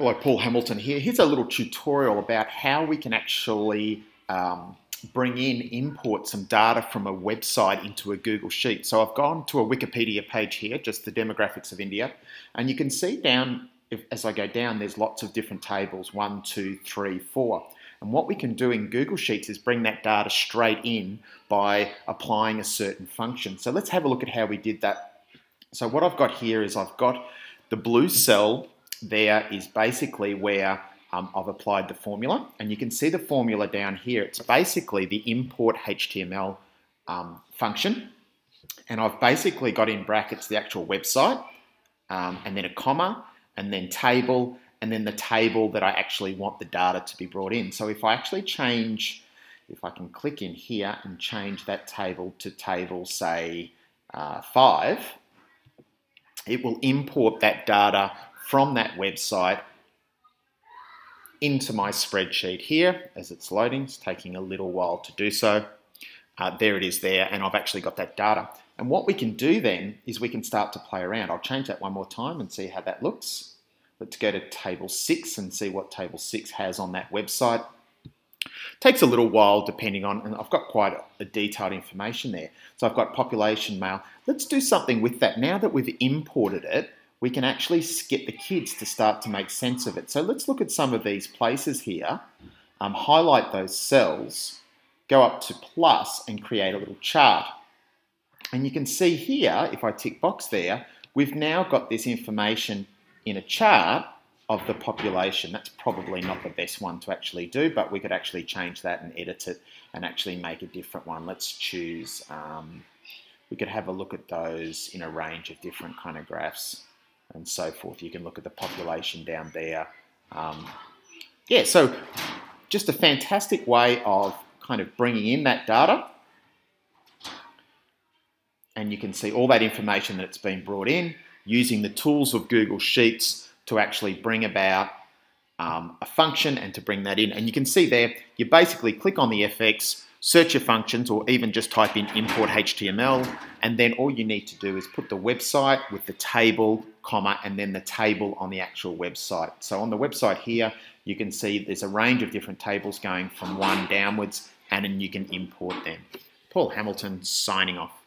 Hello, Paul Hamilton here. Here's a little tutorial about how we can actually um, bring in, import some data from a website into a Google Sheet. So I've gone to a Wikipedia page here, just the demographics of India, and you can see down, if, as I go down, there's lots of different tables, one, two, three, four. And what we can do in Google Sheets is bring that data straight in by applying a certain function. So let's have a look at how we did that. So what I've got here is I've got the blue cell there is basically where um, I've applied the formula. And you can see the formula down here. It's basically the import HTML um, function. And I've basically got in brackets the actual website, um, and then a comma, and then table, and then the table that I actually want the data to be brought in. So if I actually change, if I can click in here and change that table to table, say, uh, 5, it will import that data from that website into my spreadsheet here as it's loading. It's taking a little while to do so. Uh, there it is there, and I've actually got that data. And what we can do then is we can start to play around. I'll change that one more time and see how that looks. Let's go to table 6 and see what table 6 has on that website. Takes a little while depending on, and I've got quite a detailed information there. So I've got population male. Let's do something with that. Now that we've imported it, we can actually get the kids to start to make sense of it. So let's look at some of these places here, um, highlight those cells, go up to plus and create a little chart. And you can see here, if I tick box there, we've now got this information in a chart of the population. That's probably not the best one to actually do, but we could actually change that and edit it and actually make a different one. Let's choose, um, we could have a look at those in a range of different kind of graphs and so forth. You can look at the population down there. Um, yeah, so just a fantastic way of kind of bringing in that data. And you can see all that information that's been brought in using the tools of Google Sheets to actually bring about um, a function and to bring that in. And you can see there, you basically click on the FX, search your functions or even just type in import HTML and then all you need to do is put the website with the table, comma, and then the table on the actual website. So on the website here, you can see there's a range of different tables going from one downwards and then you can import them. Paul Hamilton signing off.